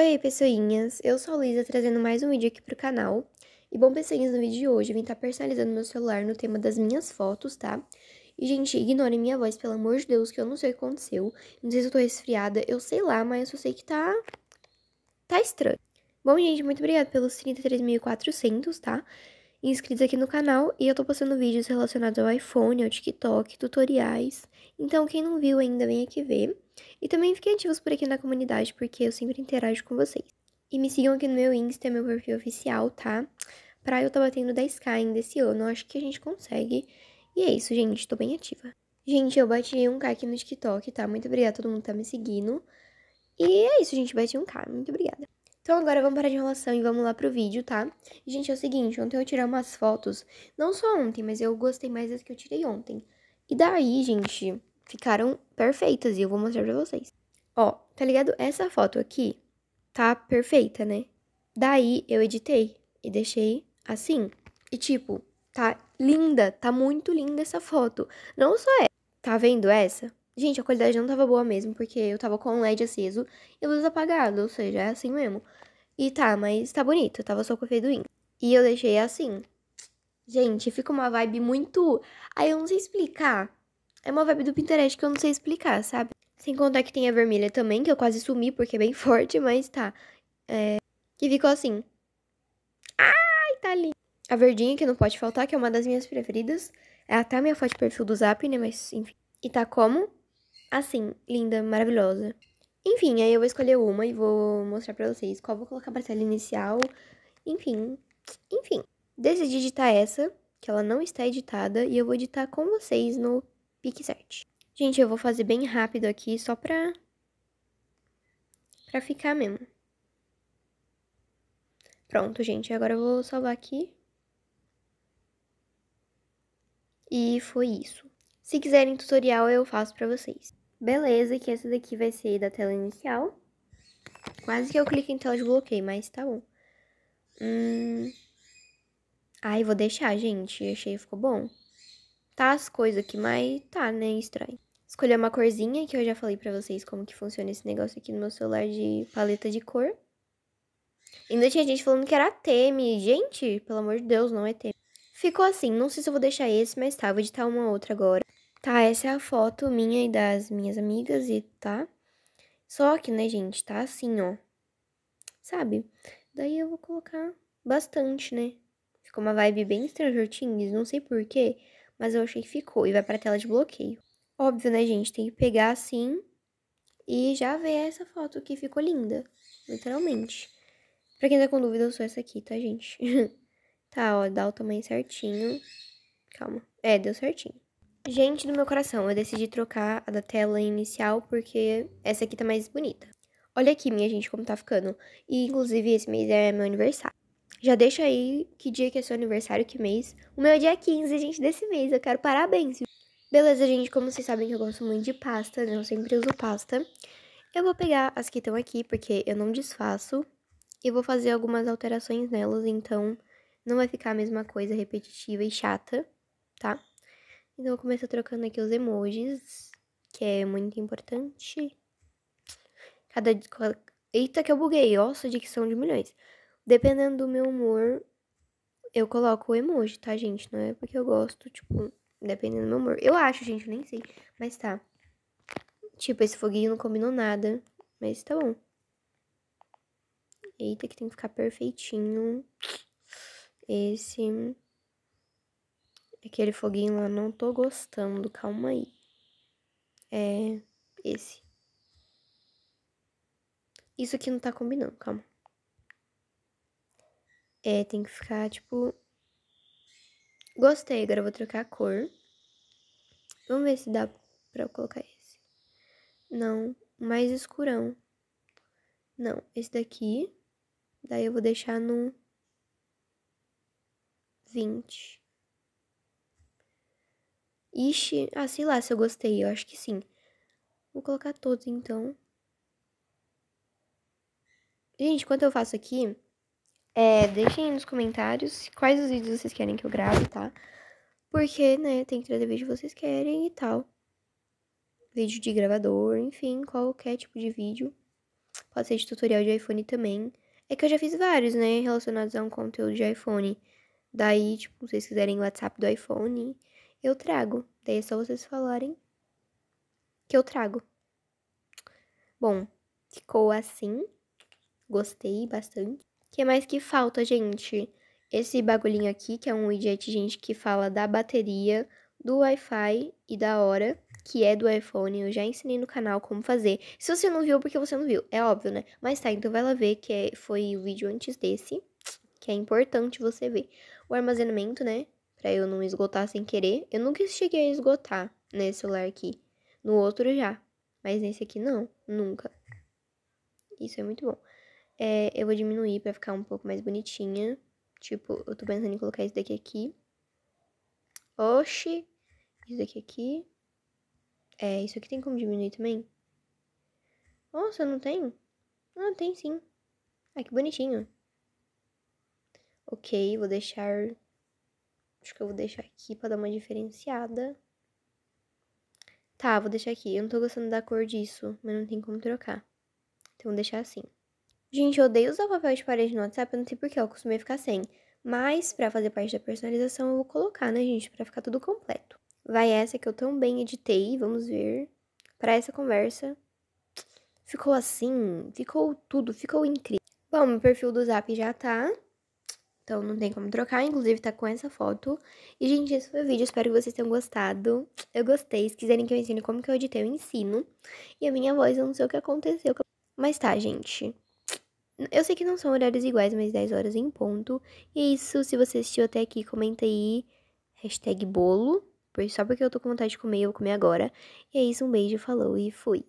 Oi, pessoinhas! Eu sou a Luísa, trazendo mais um vídeo aqui pro canal. E bom, pessoinhas, no vídeo de hoje eu vim estar tá personalizando meu celular no tema das minhas fotos, tá? E, gente, ignorem minha voz, pelo amor de Deus, que eu não sei o que aconteceu. Não sei se eu tô resfriada, eu sei lá, mas eu só sei que tá... tá estranho. Bom, gente, muito obrigada pelos 33.400, tá? Inscritos aqui no canal. E eu tô postando vídeos relacionados ao iPhone, ao TikTok, tutoriais. Então, quem não viu ainda, vem aqui ver. E também fiquem ativos por aqui na comunidade, porque eu sempre interajo com vocês. E me sigam aqui no meu Insta, meu perfil oficial, tá? Pra eu tá batendo 10k ainda esse ano, acho que a gente consegue. E é isso, gente, tô bem ativa. Gente, eu bati 1k aqui no TikTok, tá? Muito obrigada a todo mundo que tá me seguindo. E é isso, gente, bati 1k, muito obrigada. Então agora vamos parar de enrolação e vamos lá pro vídeo, tá? Gente, é o seguinte, ontem eu tirei umas fotos, não só ontem, mas eu gostei mais das que eu tirei ontem. E daí, gente, ficaram perfeitas e eu vou mostrar pra vocês. Ó, tá ligado? Essa foto aqui tá perfeita, né? Daí eu editei e deixei assim. E tipo, tá linda, tá muito linda essa foto. Não só é. Tá vendo essa? Gente, a qualidade não tava boa mesmo, porque eu tava com o LED aceso e luz apagada, ou seja, é assim mesmo. E tá, mas tá bonito, tava só com amendoim. E eu deixei assim. Gente, fica uma vibe muito... Aí eu não sei explicar. É uma vibe do Pinterest que eu não sei explicar, sabe? Sem contar que tem a vermelha também, que eu quase sumi porque é bem forte, mas tá. É... Que ficou assim. Ai, tá lindo. A verdinha, que não pode faltar, que é uma das minhas preferidas. É até minha foto de perfil do Zap, né? Mas, enfim. E tá como? Assim, linda, maravilhosa. Enfim, aí eu vou escolher uma e vou mostrar pra vocês qual vou colocar pra tela inicial. Enfim, enfim. Decidi editar essa, que ela não está editada, e eu vou editar com vocês no PicSert. Gente, eu vou fazer bem rápido aqui, só pra... Pra ficar mesmo. Pronto, gente. Agora eu vou salvar aqui. E foi isso. Se quiserem tutorial, eu faço pra vocês. Beleza, que essa daqui vai ser da tela inicial. Quase que eu clico em tela de bloqueio, mas tá bom. Hum... Ai, vou deixar, gente. Achei que ficou bom tá as coisas aqui, mas tá, né, estranho. Escolhi uma corzinha, que eu já falei pra vocês como que funciona esse negócio aqui no meu celular de paleta de cor. Ainda tinha gente falando que era Teme. Gente, pelo amor de Deus, não é Teme. Ficou assim, não sei se eu vou deixar esse, mas tá, vou editar uma outra agora. Tá, essa é a foto minha e das minhas amigas e tá. Só que, né, gente, tá assim, ó. Sabe? Daí eu vou colocar bastante, né? Ficou uma vibe bem Stranger Things, não sei porquê mas eu achei que ficou e vai para a tela de bloqueio. Óbvio, né, gente? Tem que pegar assim e já ver essa foto que ficou linda, literalmente. Pra quem tá com dúvida, eu sou essa aqui, tá, gente? tá, ó, dá o tamanho certinho. Calma. É, deu certinho. Gente do meu coração, eu decidi trocar a da tela inicial porque essa aqui tá mais bonita. Olha aqui, minha gente, como tá ficando. E, inclusive, esse mês é meu aniversário. Já deixa aí que dia que é seu aniversário, que mês. O meu é dia 15, gente, desse mês. Eu quero parabéns. Beleza, gente, como vocês sabem que eu gosto muito de pasta, né? Eu sempre uso pasta. Eu vou pegar as que estão aqui, porque eu não desfaço. E vou fazer algumas alterações nelas, então não vai ficar a mesma coisa repetitiva e chata, tá? Então eu vou começar trocando aqui os emojis, que é muito importante. Cada... Eita, que eu buguei. Nossa, dicção de milhões. Dependendo do meu humor, eu coloco o emoji, tá, gente? Não é porque eu gosto, tipo, dependendo do meu humor. Eu acho, gente, nem sei, mas tá. Tipo, esse foguinho não combinou nada, mas tá bom. Eita, que tem que ficar perfeitinho. Esse... Aquele foguinho lá, não tô gostando, calma aí. É... Esse. Isso aqui não tá combinando, calma. É, tem que ficar, tipo... Gostei, agora eu vou trocar a cor. Vamos ver se dá pra eu colocar esse. Não, mais escurão. Não, esse daqui. Daí eu vou deixar no 20. Ixi, ah, sei lá se eu gostei, eu acho que sim. Vou colocar todos, então. Gente, enquanto eu faço aqui, é, deixem aí nos comentários quais os vídeos vocês querem que eu grave, tá? Porque, né, tem que trazer vídeo que vocês querem e tal. Vídeo de gravador, enfim, qualquer tipo de vídeo. Pode ser de tutorial de iPhone também. É que eu já fiz vários, né, relacionados a um conteúdo de iPhone. Daí, tipo, se vocês quiserem o WhatsApp do iPhone, eu trago. Daí é só vocês falarem que eu trago. Bom, ficou assim. Gostei bastante. Que mais que falta, gente? Esse bagulhinho aqui, que é um widget, gente, que fala da bateria, do Wi-Fi e da hora, que é do iPhone. Eu já ensinei no canal como fazer. Se você não viu, porque você não viu, é óbvio, né? Mas tá, então vai lá ver que é, foi o vídeo antes desse, que é importante você ver. O armazenamento, né? Pra eu não esgotar sem querer. Eu nunca cheguei a esgotar nesse celular aqui. No outro já. Mas nesse aqui não, nunca. Isso é muito bom. É, eu vou diminuir pra ficar um pouco mais bonitinha. Tipo, eu tô pensando em colocar isso daqui aqui. Oxi. Isso daqui aqui. É, isso aqui tem como diminuir também? Nossa, não tem? Ah, tem sim. Ah, que bonitinho. Ok, vou deixar... Acho que eu vou deixar aqui pra dar uma diferenciada. Tá, vou deixar aqui. Eu não tô gostando da cor disso, mas não tem como trocar. Então, vou deixar assim. Gente, eu odeio usar papel de parede no WhatsApp, eu não sei porquê, eu costumei ficar sem. Mas, pra fazer parte da personalização, eu vou colocar, né, gente? Pra ficar tudo completo. Vai essa que eu também editei, vamos ver. Pra essa conversa. Ficou assim, ficou tudo, ficou incrível. Bom, meu perfil do Zap já tá. Então, não tem como trocar, inclusive tá com essa foto. E, gente, esse foi o vídeo, espero que vocês tenham gostado. Eu gostei, se quiserem que eu ensine como que eu editei, eu ensino. E a minha voz, eu não sei o que aconteceu. Mas tá, gente. Eu sei que não são horários iguais, mas 10 horas em ponto. E é isso, se você assistiu até aqui, comenta aí. Hashtag bolo. Só porque eu tô com vontade de comer, eu vou comer agora. E é isso, um beijo, falou e fui.